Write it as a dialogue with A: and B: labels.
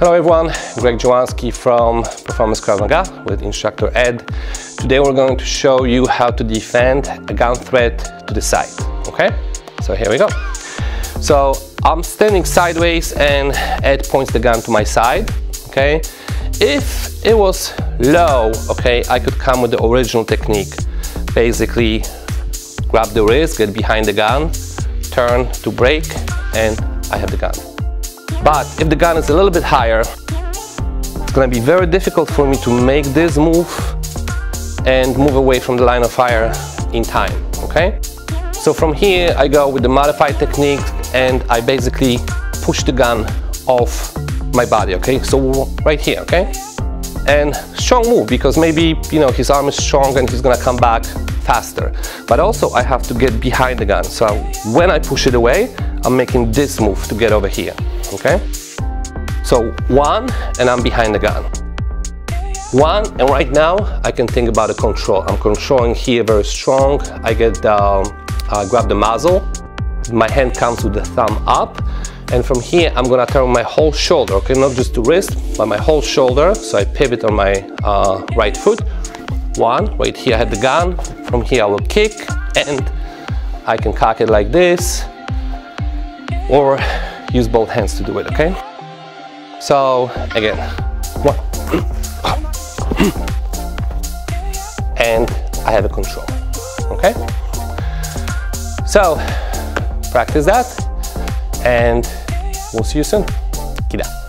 A: Hello everyone, Greg Dziewonski from Performance Krav Maga with instructor Ed. Today we're going to show you how to defend a gun threat to the side, okay? So here we go. So I'm standing sideways and Ed points the gun to my side, okay? If it was low, okay, I could come with the original technique. Basically, grab the wrist, get behind the gun, turn to break, and I have the gun. But if the gun is a little bit higher, it's gonna be very difficult for me to make this move and move away from the line of fire in time, okay? So from here, I go with the modified technique and I basically push the gun off my body, okay? So right here, okay? And strong move because maybe, you know, his arm is strong and he's gonna come back faster. But also I have to get behind the gun. So when I push it away, I'm making this move to get over here, okay? So one, and I'm behind the gun. One, and right now I can think about the control. I'm controlling here very strong. I get um, uh, grab the muzzle. My hand comes with the thumb up. And from here, I'm gonna turn my whole shoulder, okay? Not just the wrist, but my whole shoulder. So I pivot on my uh, right foot. One, right here I have the gun. From here I will kick and I can cock it like this or use both hands to do it, okay? So again, one, and I have a control, okay? So practice that and we'll see you soon. Kida.